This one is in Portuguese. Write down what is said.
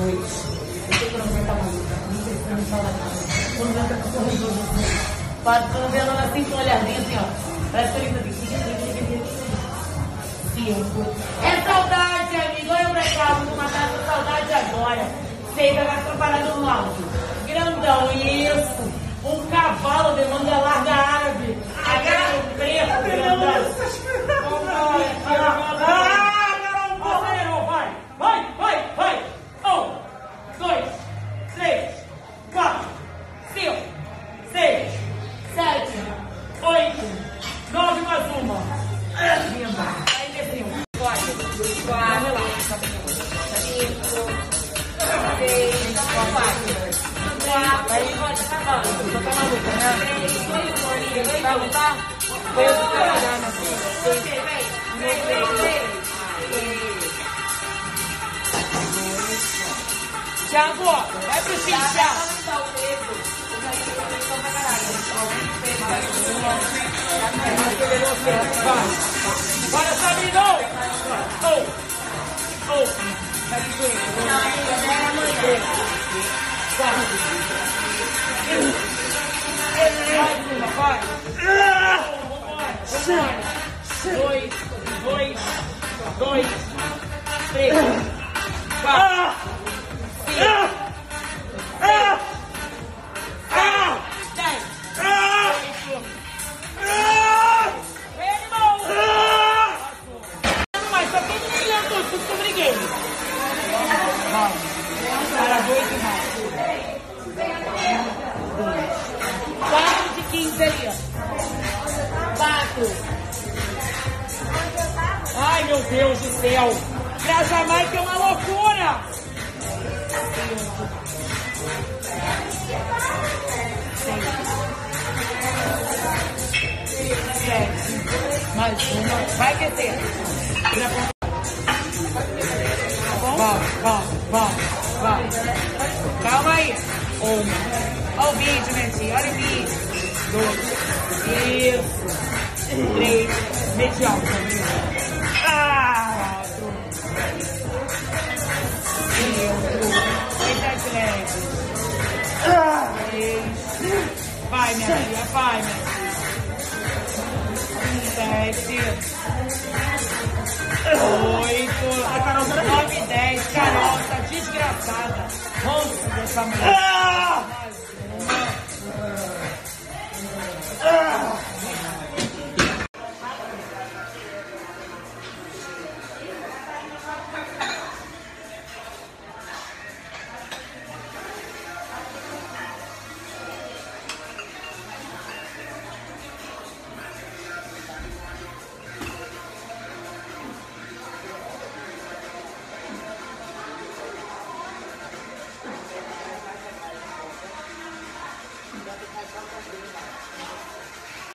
Assim. Assim com um assim, ó. Tá. Cinco. É saudade, amigo. Olha pra cá, vou matar essa saudade agora. Sei vai atrapalhando no alto. Grandão, isso. Um cavalo de manga larga árabe. Desceu. Quatro, quatro, relaxa. Cinco, seis, quatro. Quatro, aí Thiago. Bora, Sabrina! Oh! Oh! Mais uma, vai! Dois, dois, dois, três, quatro, cinco, Ai, meu Deus do céu. Pra Jamaica é uma loucura. Mais uma. Vai descer. Vamos, vamos, vamos. Calma aí. Uma. Olha o vídeo, Netinho. Olha o vídeo. Dois. Isso. Três. Mete alto. Ah! Seis leves. Seis. Vai, minha filha. Vai, minha filha. Sete. Oito. Nove, dez. Carol, tá desgraçada. Vamos dessa mulher.